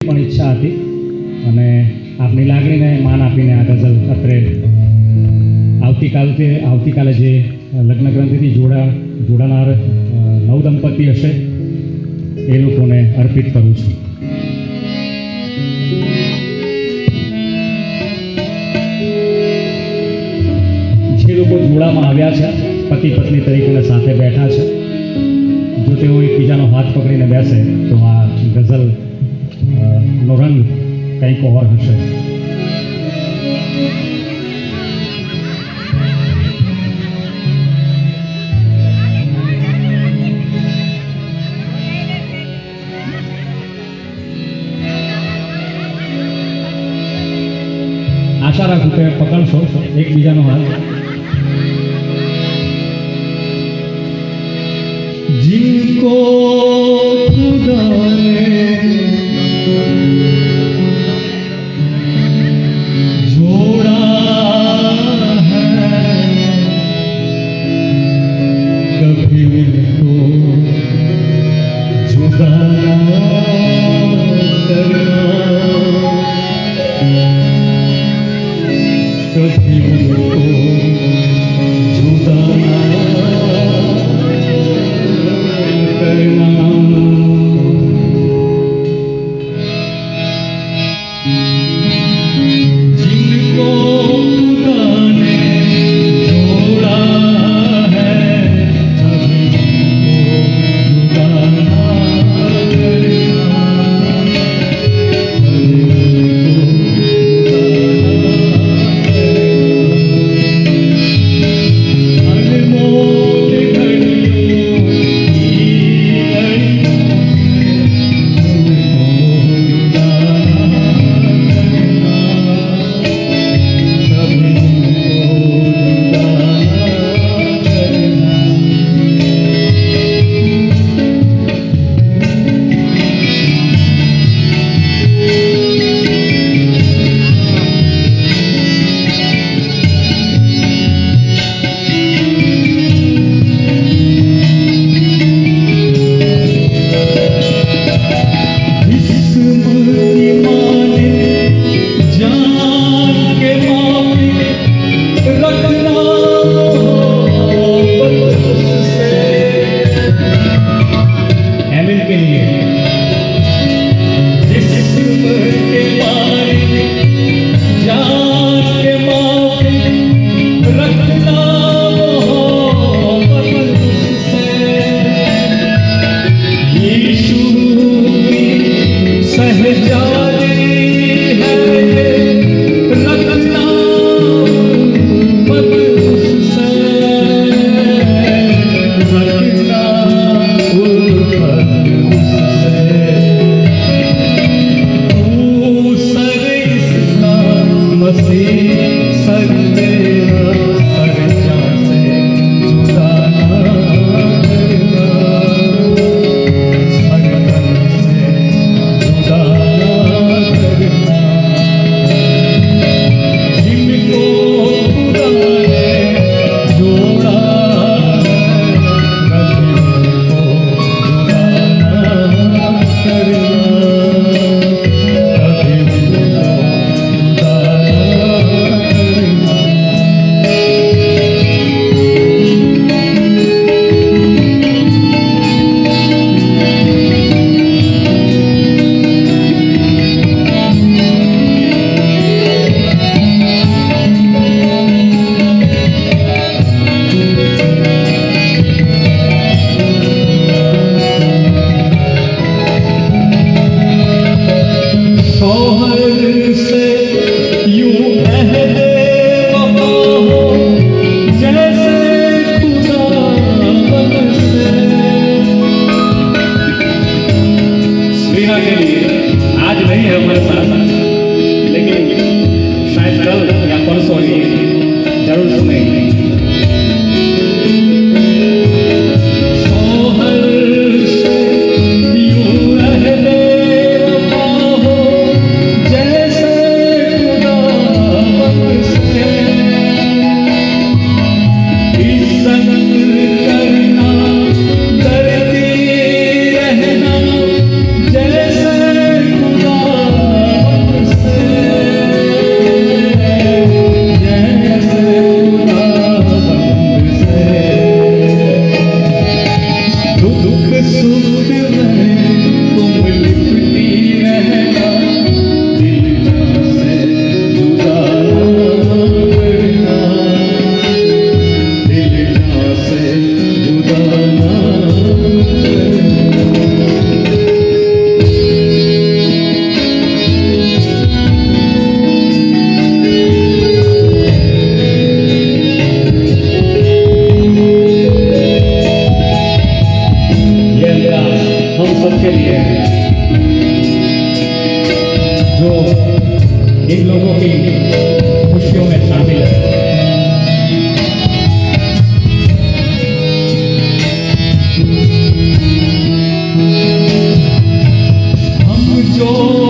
પણ ઈચ્છા હતી. અને આપની લાગણીને માન આપીને આ ગઝલ અત્રે આવતીકાલથી આવતીકાલે જે લગ્ન ગ્રંથિથી જોડા જોડાનાર નવ દંપતી હશે, એ લોકોને અર્પિત કરું છું. જે લોકો જોડામાં આવ્યા છે, પતિ પત્ની તરીકેને સાથે બેઠા છે, જો તેઓ એકબીજાનો હાથ પકડીને બેસે, તો આ ગઝલ કારણ કંઈક ઓર હશે આશા રાખું કે પકડશો એકબીજાનો હાથ જીકો ખુદા you. Yeah. लोगों की खुशियों में शामिल है हम जो